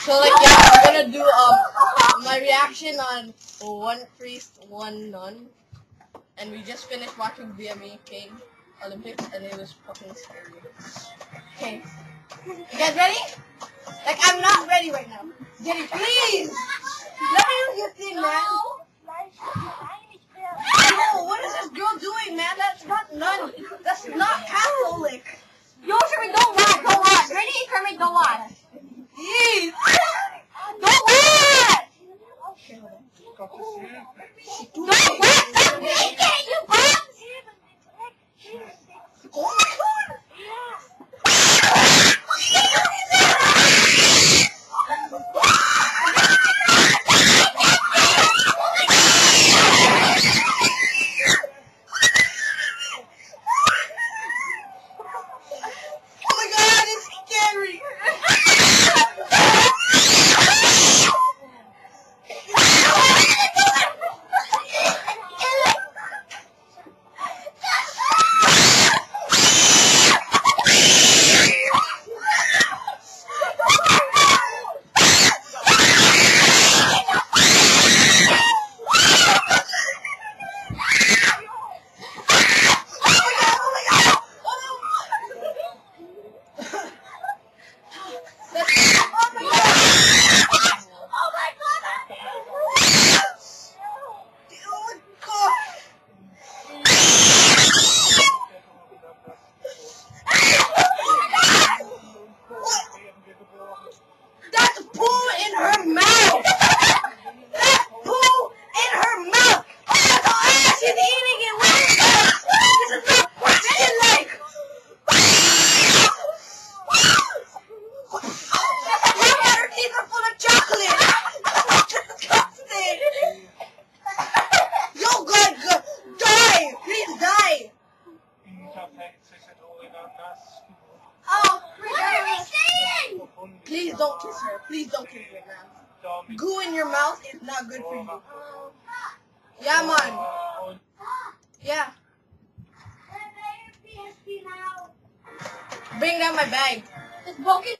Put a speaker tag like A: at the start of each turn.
A: So like yeah, I'm gonna do um my reaction on One Priest, One Nun, and we just finished watching BME King Olympics, and it was fucking scary. Okay, you guys ready? Like I'm not ready right now. Jenny, please let me do your thing, man. No, what is this girl doing, man? That's not nun. That's not Catholic.
B: Yo, Kermit, don't laugh, don't laugh. Ready, Kermit, don't laugh.
A: Please.
B: Don't laugh! Don't laugh! Stop making you bum!
A: Oh my god. Oh my god, it's scary.
B: Oh my god!
A: That's poo in her mouth. That's poo in her mouth. Oh my god, she's eating it with her mouth. This is not question like. Her teeth are full of chocolate. Disgusting. Yo, good, good. Die. Please die.
B: Oh, what are we saying?
A: Please don't kiss her. Please don't kiss her now. Goo in your mouth is not good for you. Yeah, man. Yeah. Bring down my bag.
B: It's broken.